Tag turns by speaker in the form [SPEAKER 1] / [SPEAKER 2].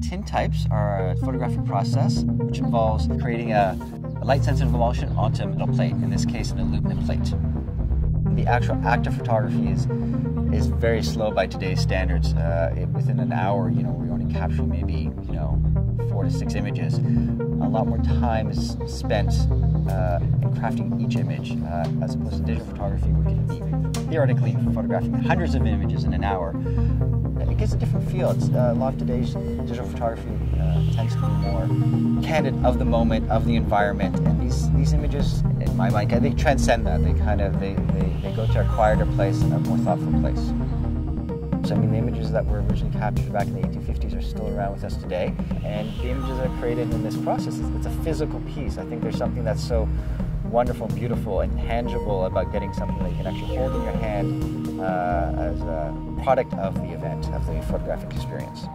[SPEAKER 1] tintypes are a photographic process which involves creating a, a light sensitive emulsion onto a metal plate, in this case, an aluminum plate. The actual act of photography is is very slow by today's standards. Uh, it, within an hour, you know, we're only capturing maybe you know four to six images. A lot more time is spent uh, in crafting each image, uh, as opposed to digital photography, we can be theoretically photographing hundreds of images in an hour it gives a different feel. Uh, a lot of today's digital photography uh, tends to be more candid of the moment, of the environment, and these these images, in my mind, they transcend that. They kind of they, they, they go to a quieter place and a more thoughtful place. So I mean, the images that were originally captured back in the 1850s are still around with us today, and the images that are created in this process, it's a physical piece. I think there's something that's so wonderful, beautiful, and tangible about getting something that you can actually hold in your hand uh, as a product of the event, of the photographic experience.